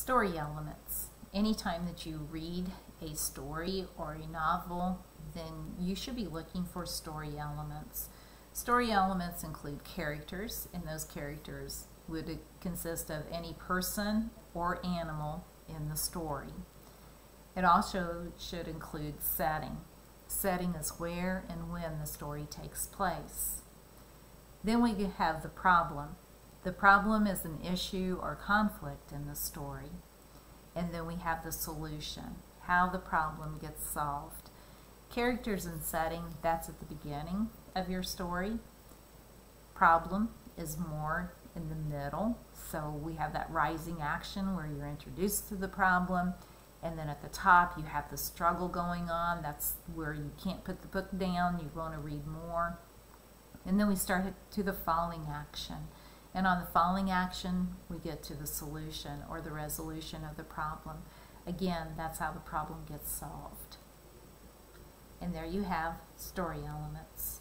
Story elements. Anytime that you read a story or a novel, then you should be looking for story elements. Story elements include characters, and those characters would consist of any person or animal in the story. It also should include setting. Setting is where and when the story takes place. Then we have the problem. The problem is an issue or conflict in the story. And then we have the solution, how the problem gets solved. Characters and setting, that's at the beginning of your story. Problem is more in the middle. So we have that rising action where you're introduced to the problem. And then at the top, you have the struggle going on. That's where you can't put the book down. You want to read more. And then we start to the falling action. And on the falling action, we get to the solution or the resolution of the problem. Again, that's how the problem gets solved. And there you have story elements.